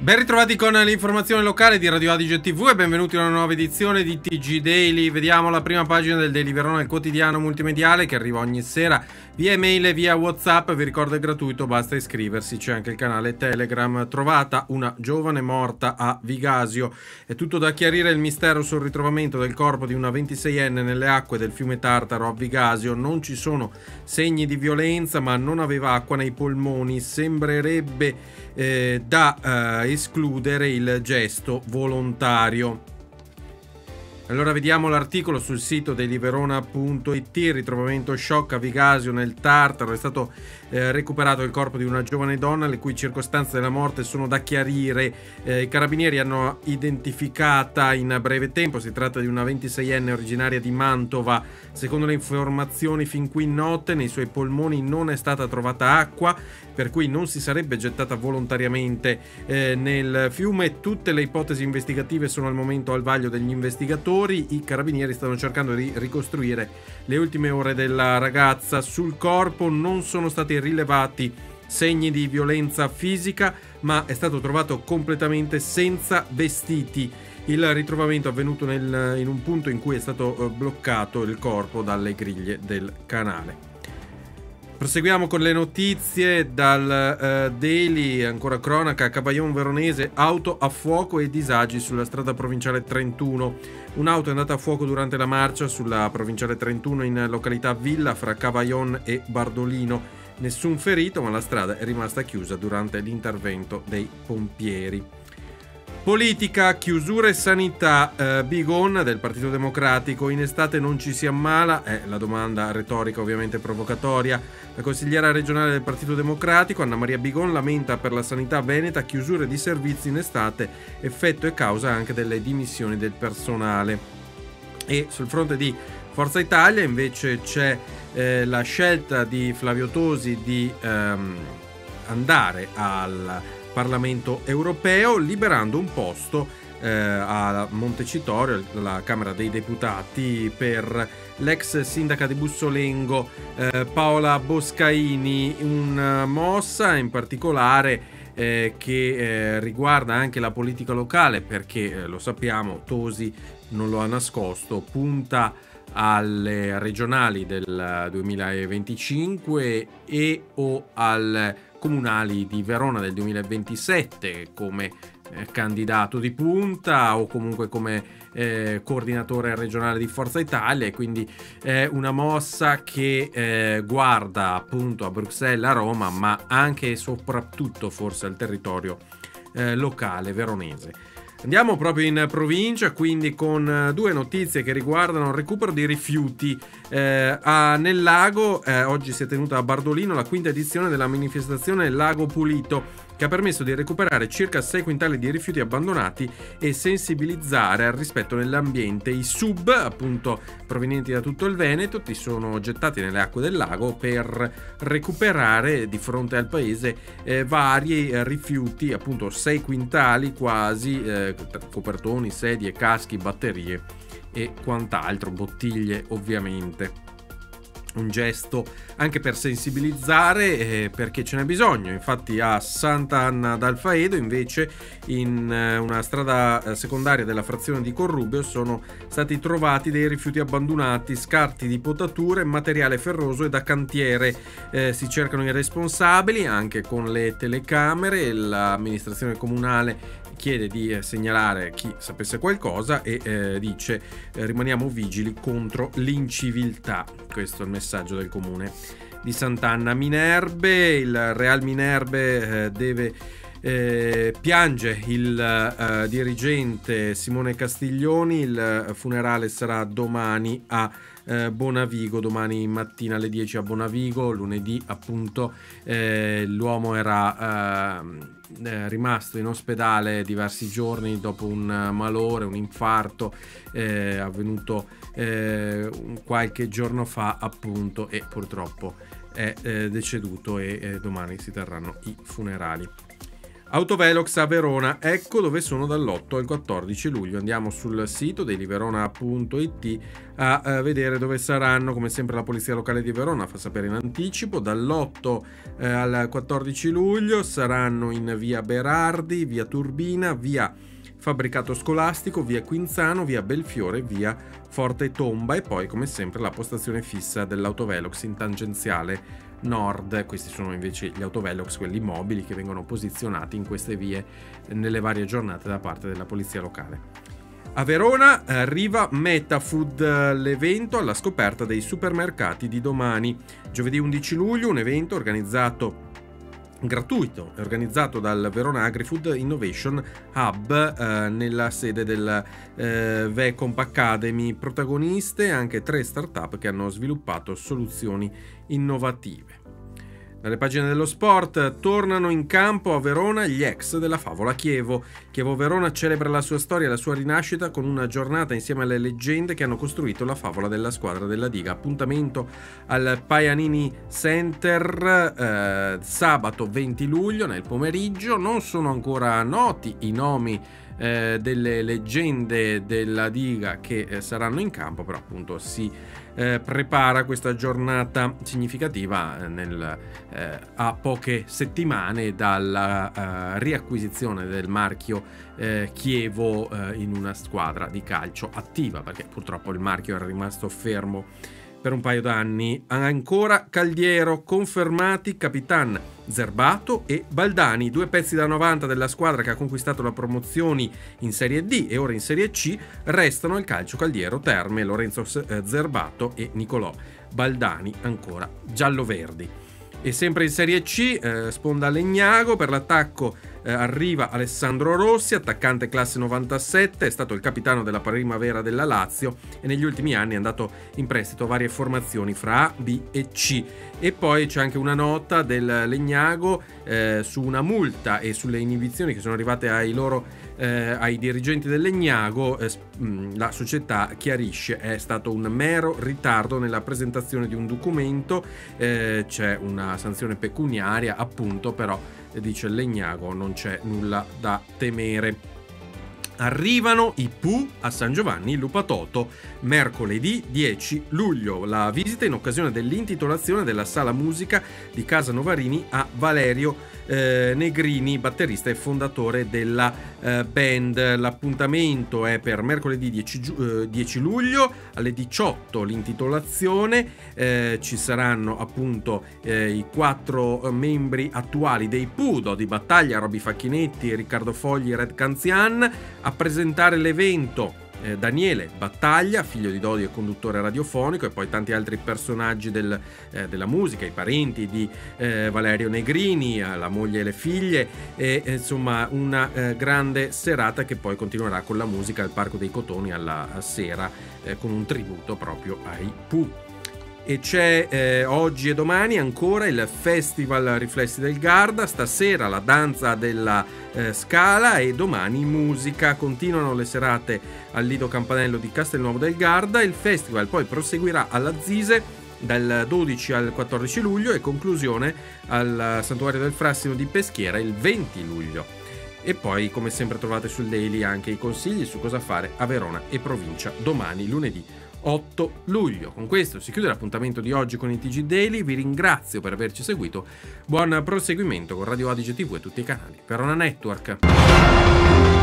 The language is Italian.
Ben ritrovati con l'informazione locale di Radio Adige TV e benvenuti a una nuova edizione di TG Daily. Vediamo la prima pagina del Daily Verona, il quotidiano multimediale che arriva ogni sera via email e via WhatsApp. Vi ricordo è gratuito, basta iscriversi. C'è anche il canale Telegram. Trovata una giovane morta a Vigasio. È tutto da chiarire il mistero sul ritrovamento del corpo di una 26enne nelle acque del fiume Tartaro a Vigasio. Non ci sono segni di violenza, ma non aveva acqua nei polmoni. Sembrerebbe eh, da eh, escludere il gesto volontario. Allora vediamo l'articolo sul sito deliverona.it, ritrovamento shock a Vigasio nel Tartaro, è stato eh, recuperato il corpo di una giovane donna le cui circostanze della morte sono da chiarire. Eh, I carabinieri hanno identificata in breve tempo, si tratta di una 26enne originaria di Mantova. Secondo le informazioni fin qui note, nei suoi polmoni non è stata trovata acqua, per cui non si sarebbe gettata volontariamente eh, nel fiume. Tutte le ipotesi investigative sono al momento al vaglio degli investigatori. I carabinieri stanno cercando di ricostruire le ultime ore della ragazza. Sul corpo non sono stati rilevati segni di violenza fisica, ma è stato trovato completamente senza vestiti. Il ritrovamento è avvenuto nel, in un punto in cui è stato eh, bloccato il corpo dalle griglie del canale. Proseguiamo con le notizie dal uh, Daily, ancora cronaca, Cavaillon Veronese, auto a fuoco e disagi sulla strada provinciale 31. Un'auto è andata a fuoco durante la marcia sulla provinciale 31 in località Villa fra Cavaillon e Bardolino. Nessun ferito, ma la strada è rimasta chiusa durante l'intervento dei pompieri. Politica, chiusura e sanità. Eh, Bigon del Partito Democratico. In estate non ci si ammala? È la domanda retorica, ovviamente provocatoria. La consigliera regionale del Partito Democratico, Anna Maria Bigon, lamenta per la sanità veneta chiusure di servizi in estate, effetto e causa anche delle dimissioni del personale. E sul fronte di Forza Italia invece c'è eh, la scelta di Flavio Tosi di ehm, andare al Parlamento europeo liberando un posto eh, a Montecitorio, la Camera dei Deputati, per l'ex sindaca di Bussolengo eh, Paola Boscaini, una mossa in particolare eh, che eh, riguarda anche la politica locale perché eh, lo sappiamo, Tosi non lo ha nascosto, punta alle regionali del 2025 e o al comunali di Verona del 2027 come eh, candidato di punta o comunque come eh, coordinatore regionale di Forza Italia e quindi è una mossa che eh, guarda appunto a Bruxelles, a Roma ma anche e soprattutto forse al territorio eh, locale veronese. Andiamo proprio in provincia, quindi con eh, due notizie che riguardano il recupero di rifiuti. Eh, a, nel lago, eh, oggi si è tenuta a Bardolino la quinta edizione della manifestazione Lago Pulito che ha permesso di recuperare circa 6 quintali di rifiuti abbandonati e sensibilizzare al rispetto nell'ambiente. I sub, appunto provenienti da tutto il Veneto, ti sono gettati nelle acque del lago per recuperare di fronte al paese eh, vari eh, rifiuti, appunto 6 quintali quasi, copertoni, sedie, caschi, batterie e quant'altro, bottiglie ovviamente un gesto anche per sensibilizzare eh, perché ce n'è bisogno. Infatti a Sant'Anna d'Alfaedo invece in eh, una strada eh, secondaria della frazione di Corrubio sono stati trovati dei rifiuti abbandonati, scarti di potature, materiale ferroso e da cantiere. Eh, si cercano i responsabili anche con le telecamere, l'amministrazione comunale chiede di eh, segnalare chi sapesse qualcosa e eh, dice eh, rimaniamo vigili contro l'inciviltà. Questo è il messaggio del comune di Sant'Anna. Minerbe, il Real Minerbe eh, deve eh, piange il eh, dirigente Simone Castiglioni, il funerale sarà domani a eh, Bonavigo, domani mattina alle 10 a Bonavigo, lunedì appunto eh, l'uomo era ehm, eh, rimasto in ospedale diversi giorni dopo un malore, un infarto eh, avvenuto qualche giorno fa appunto e purtroppo è deceduto e domani si terranno i funerali. Autovelox a Verona, ecco dove sono dall'8 al 14 luglio. Andiamo sul sito deliverona.it a, a vedere dove saranno, come sempre la Polizia Locale di Verona fa sapere in anticipo, dall'8 eh, al 14 luglio saranno in via Berardi, via Turbina, via Fabbricato Scolastico, via Quinzano, via Belfiore, via Forte Tomba e poi come sempre la postazione fissa dell'autovelox in tangenziale nord. Questi sono invece gli autovelox, quelli mobili che vengono posizionati in queste vie nelle varie giornate da parte della polizia locale. A Verona arriva MetaFood, l'evento alla scoperta dei supermercati di domani. Giovedì 11 luglio un evento organizzato gratuito organizzato dal Verona AgriFood Innovation Hub eh, nella sede del eh, Vecomp Academy. Protagoniste anche tre start-up che hanno sviluppato soluzioni innovative dalle pagine dello sport tornano in campo a Verona gli ex della favola Chievo. Chievo Verona celebra la sua storia e la sua rinascita con una giornata insieme alle leggende che hanno costruito la favola della squadra della Diga. Appuntamento al Paianini Center eh, sabato 20 luglio nel pomeriggio. Non sono ancora noti i nomi eh, delle leggende della diga che eh, saranno in campo, però appunto si eh, prepara questa giornata significativa eh, nel, eh, a poche settimane dalla eh, riacquisizione del marchio Chievo in una squadra di calcio attiva, perché purtroppo il marchio era rimasto fermo per un paio d'anni. Ancora Caldiero, confermati Capitan Zerbato e Baldani, due pezzi da 90 della squadra che ha conquistato la promozione in Serie D e ora in Serie C, restano il calcio Caldiero, Terme, Lorenzo eh, Zerbato e Nicolò Baldani, ancora giallo-verdi. E sempre in Serie C, eh, sponda Legnago per l'attacco eh, arriva Alessandro Rossi, attaccante classe 97, è stato il capitano della primavera della Lazio e negli ultimi anni è andato in prestito a varie formazioni fra A, B e C. E poi c'è anche una nota del Legnago eh, su una multa e sulle inibizioni che sono arrivate ai loro eh, ai dirigenti del Legnago, eh, mm, la società chiarisce è stato un mero ritardo nella presentazione di un documento, eh, c'è una sanzione pecuniaria appunto, però dice Legnago non c'è nulla da temere. Arrivano i Pooh a San Giovanni Lupatoto mercoledì 10 luglio. La visita in occasione dell'intitolazione della sala musica di Casa Novarini a Valerio eh, Negrini, batterista e fondatore della eh, band. L'appuntamento è per mercoledì 10, giu- eh, 10 luglio alle 18 l'intitolazione. Eh, ci saranno appunto eh, i quattro membri attuali dei Pudo di battaglia, Roby Facchinetti, Riccardo Fogli Red Canzian a presentare l'evento eh, Daniele Battaglia, figlio di Dodi e conduttore radiofonico, e poi tanti altri personaggi del, eh, della musica, i parenti di eh, Valerio Negrini, eh, la moglie e le figlie, e insomma una eh, grande serata che poi continuerà con la musica al Parco dei Cotoni alla sera, eh, con un tributo proprio ai Pooh e c'è eh, oggi e domani ancora il Festival Riflessi del Garda, stasera la danza della eh, Scala e domani musica. Continuano le serate al Lido Campanello di Castelnuovo del Garda, il festival poi proseguirà alla Zise dal 12 al 14 luglio e conclusione al Santuario del Frassino di Peschiera il 20 luglio. E poi, come sempre, trovate sul daily anche i consigli su cosa fare a Verona e provincia domani, lunedì 8 luglio. Con questo si chiude l'appuntamento di oggi con il TG Daily, vi ringrazio per averci seguito, buon proseguimento con Radio Adige TV e tutti i canali per una network.